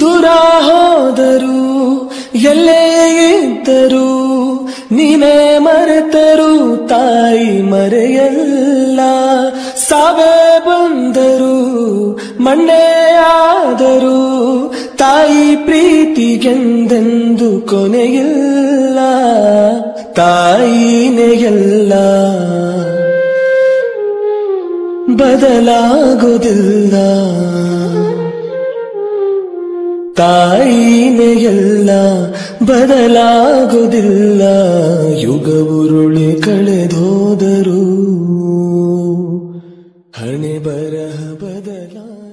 ದೂರ ಹೋದರು, ಎಲ್ಲೇ ಇದ್ದರು, ನೀನೇ ಮರೆತರು, ತಾಯಿ ಮರೆಯಲ್ಲ. ಸಾವೇ ಬಂದರು, ಮಣ್ಣೇ ಆದರು, ತಾಯಿ ಪ್ರೀತಿಗೆಂದೆಂದು ಕೊನೆಯಿಲ್ಲ, ತಾಯಿನೇ ಬದಲಾಗುವುದಿಲ್ಲ. ತಾಯಿನೆಯೆಲ್ಲ ಬದಲಾಗುವುದಿಲ್ಲ. ಯುಗವುರುಳಿ ಕಳೆದೋದರು ಹಣೆ ಬರಹ ಬದಲಾದರು.